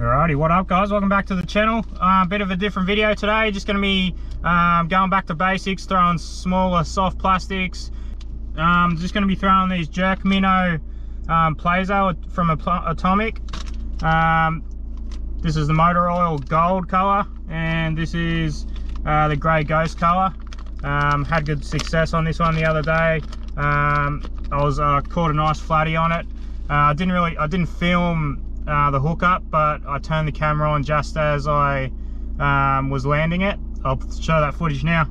Alrighty, what up guys? Welcome back to the channel. A uh, bit of a different video today. Just to be um, going back to basics, throwing smaller soft plastics. Um, just to be throwing these jerk minnow um, Plazo from Atomic. Um, this is the motor oil gold color and this is uh, the grey ghost color. Um, had good success on this one the other day. Um, I was uh, caught a nice flatty on it. Uh, I didn't really, I didn't film uh, the hookup, but I turned the camera on just as I um, was landing it. I'll show that footage now.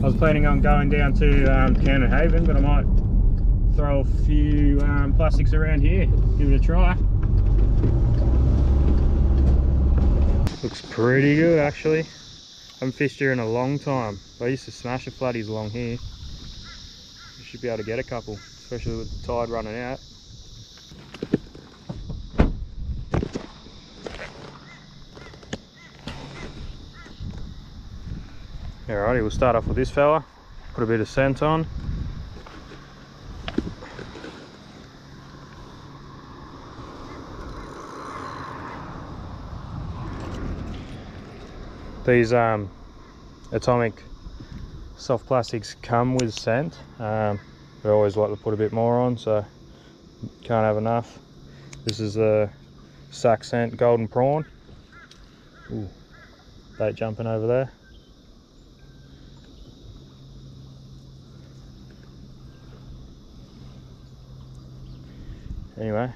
I was planning on going down to um, Camden Haven, but I might throw a few um, plastics around here, give it a try. Looks pretty good actually. Haven't fished here in a long time. I used to smash the flatties along here. You should be able to get a couple, especially with the tide running out. Alrighty, we'll start off with this fella. Put a bit of scent on. These um, atomic soft plastics come with scent. Um, we always like to put a bit more on, so can't have enough. This is the sack scent golden prawn. Ooh, bait jumping over there. Anyway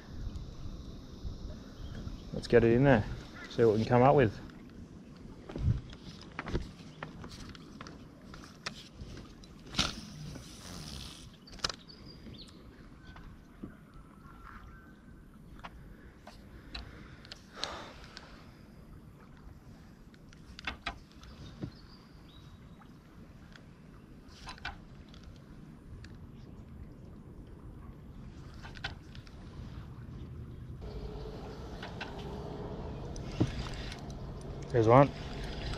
let's get it in there. See what we can come up with Here's one.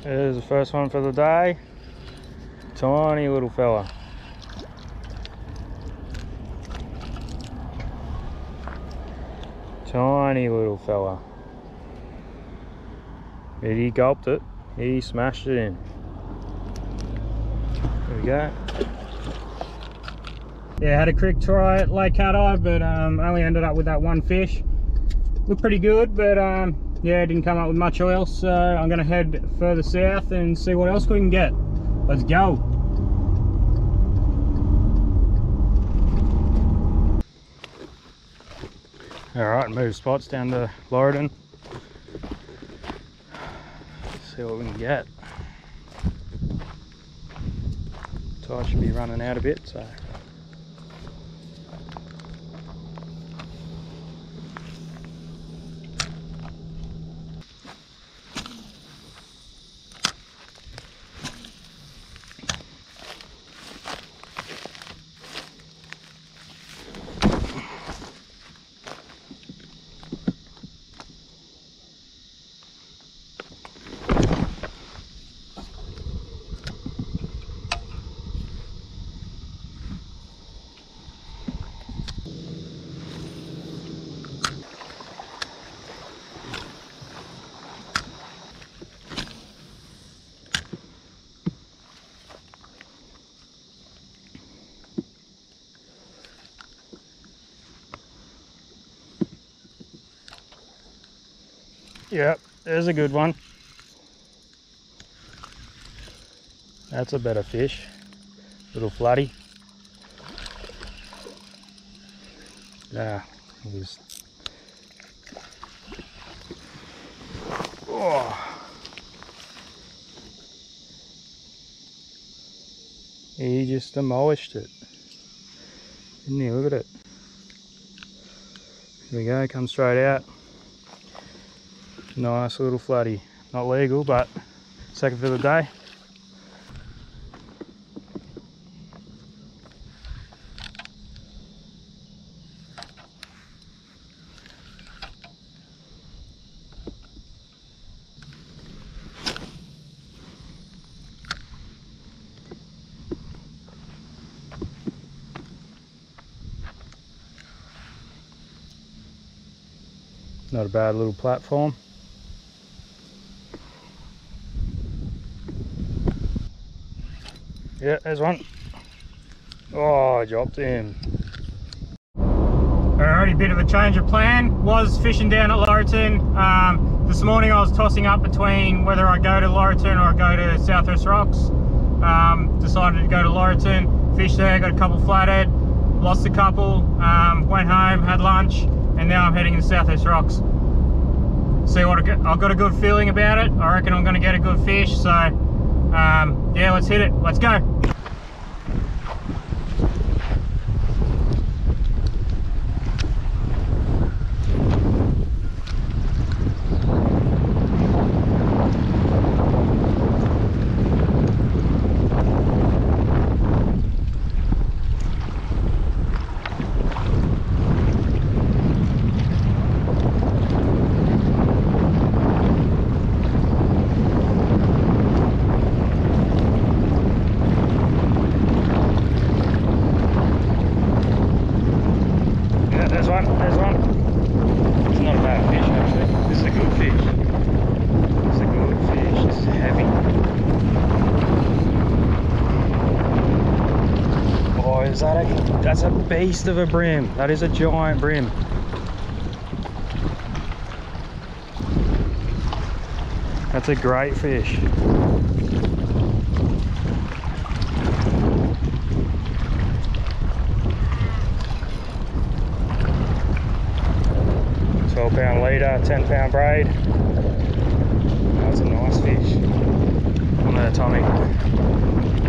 There's the first one for the day. Tiny little fella. Tiny little fella. But he gulped it. He smashed it in. There we go. Yeah, had a quick try at Lake Cathie but um, only ended up with that one fish. Looked pretty good, but um, yeah, didn't come up with much oil, so uh, I'm going to head further south and see what else we can get. Let's go. Alright, move spots down to Laurieton. See what we can get. Tide should be running out a bit, so Yep, there's a good one. That's a better fish. Little flatty. Yeah, he's. Oh. He just demolished it. Didn't he? Look at it. Here we go, come straight out. Nice little flatty. Not legal, but second for the day. Not a bad little platform. Yeah, there's one. Oh, I dropped him. Alrighty, bit of a change of plan. Was fishing down at Laurieton. Um, this morning I was tossing up between whether I go to Laurieton or I go to Southwest Rocks. Um, decided to go to Laurieton, fish there, got a couple flathead, lost a couple, um, went home, had lunch, and now I'm heading to Southwest Rocks. See what I. I've got a good feeling about it. I reckon I'm going to get a good fish. So um, yeah, let's hit it. Let's go. Yeah, there's one, there's one. It's not a bad fish actually. This is a good fish. It's a good fish. It's heavy. Oh, is that a that's a beast of a bream. That is a giant bream. That's a great fish. Twelve pound leader, ten pound braid. That's a nice fish. On the atomic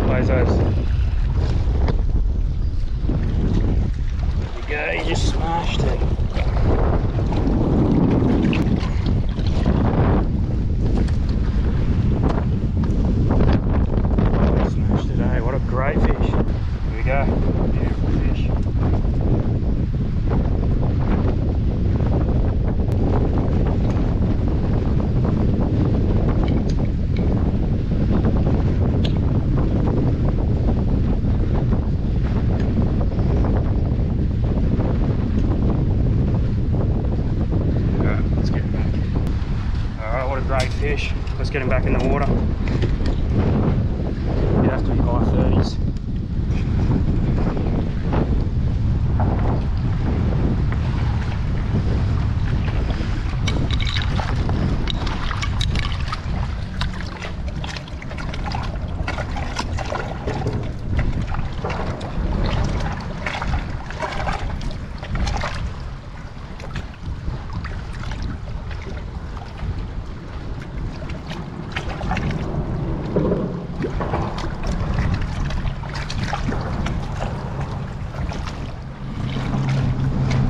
lasers. There you just smashed it. Smashed it, eh? What a great fish. Here we go. Beautiful fish. Alright, let's get him back. Alright, what a great fish. Let's get him back in the water. You'd have to be high 30s.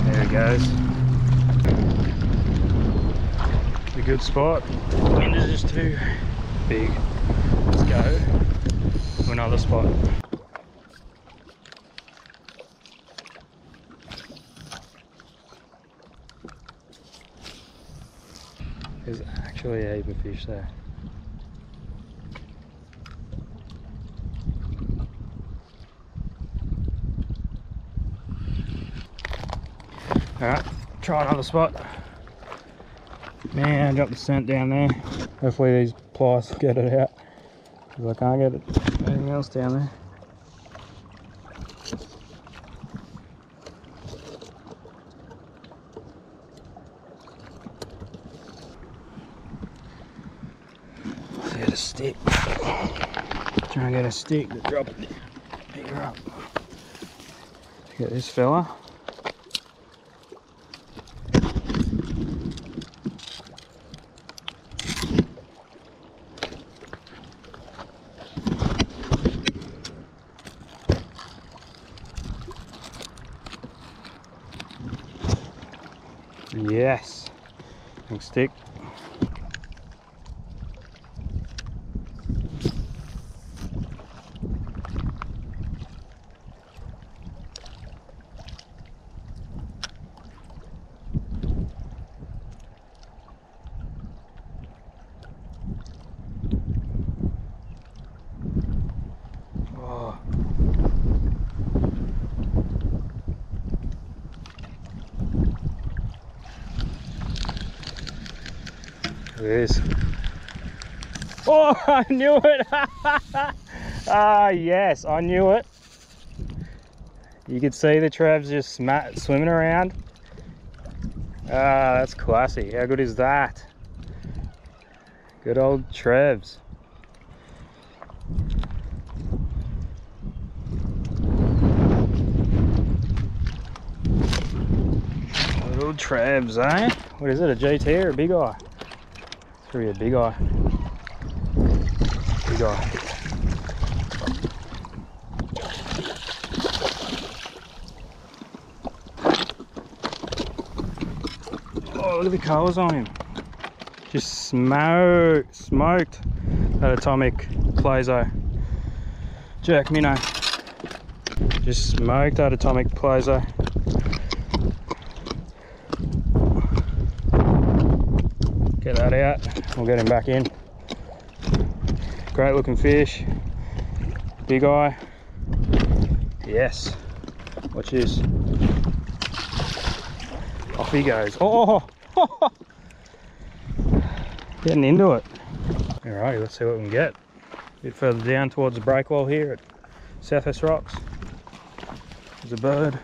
There he goes. A good spot. Wind is just too big. Let's go to another spot. There's actually a heap of fish there. Alright, try another spot. Man, I dropped the scent down there. Hopefully these pliers get it out. Because I can't get it, anything else down there. Get a stick. Try and get a stick to drop it. Pick her up. Get this fella. Yes. Big stick. It is. Oh, I knew it! ah, yes, I knew it. You could see the Trevs just swimming around. Ah, that's classy. How good is that? Good old Trevs. Little Trevs, eh? What is it, a GT or a big eye? Be a big eye. Big eye. Oh, look at the colours on him. Just smoked, smoked that atomic plazo. Jerk minnow. Just smoked that atomic plazo. Get that out. We'll get him back in. Great looking fish. Big eye. Yes. Watch this. Off he goes. Oh! oh, oh, oh Getting into it. Alrighty, let's see what we can get. A bit further down towards the breakwall here at Southwest Rocks. There's a bird.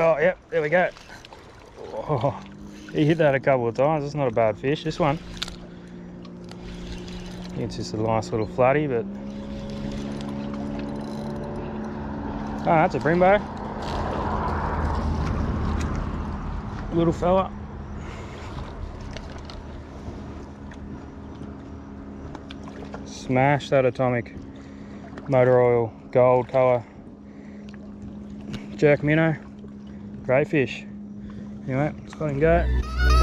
Oh, yep, there we go. Oh, he hit that a couple of times. It's not a bad fish, this one. It's just a nice little flatty, but... Oh, that's a Brembo. Little fella. Smash that atomic motor oil gold colour jerk minnow great fish anyway let's let him go